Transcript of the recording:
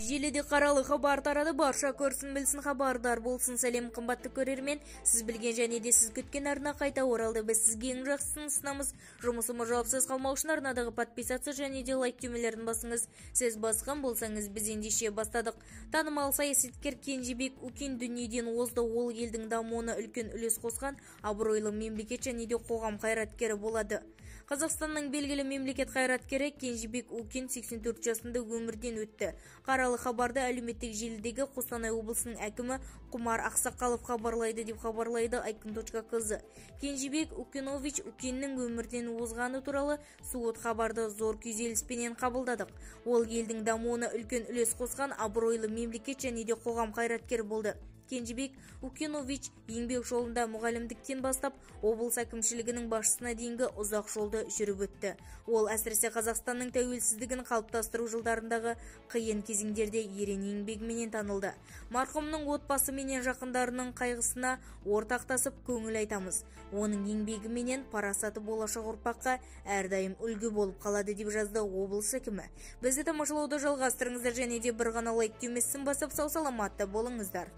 желіде қаралы хабар тарады. Барша көрсін білсін хабардар болсын. Сәлем қымбатты көрермен. Сіз білген және де сіз күткен арна қайта оралды. Біз сізге ең жақсысын ұсынамыз. Жұмысымыз жауапсыз қалмау үшін арнадағы подписаться және де лайк түймелерін басыңыз. Сіз басқан болсаңыз біз ендеше бастадық. Танымал саясаткер кенжебек укин дүниеден озды. Ол елдің дамуына үлкен үлес қосқан абыройлы мемлекет және де қоғам қайраткері болады. Қазақстанның белгілі мемлекет қайраткері кенжебек укин 84 жасында өмірден өтті. Қаралы хабарды әлеуметтік желідегі қостанай облысының әкімі құмар ақсақалов хабарлайды деп хабарлайды айкын кз кенжебек укинович укиннің өмірден озғаны туралы суыт хабарды зор күйзеліспенен қабылдадық. Ол елдің дамуына үлкен үлес қосқан абыройлы мемлекет және де қоғам қайраткері болды. Кенжебек укинович еңбек жолында мұғалімдіктен бастап облыс әкімшілігінің басшысына дейінгі ұзақ жолды жүріп өтті. Ол әсіресе қазақстанның тәуелсіздігін қалыптастыру жылдарындағы қиын кезеңдерде ерен еңбегіменен танылды. Марқұмның отбасы менен жақындарының қайғысына ортақтасып көңіл айтамыз. Оның еңбегіменен парасаты болашақ ұрпаққа әрдайым үлгі болып қалады деп жазды облыс әкімі. Бізді тамашалауды жалғастырыңыздар және де бір ғана лайк түймесін басып сау саламатта болыңыздар.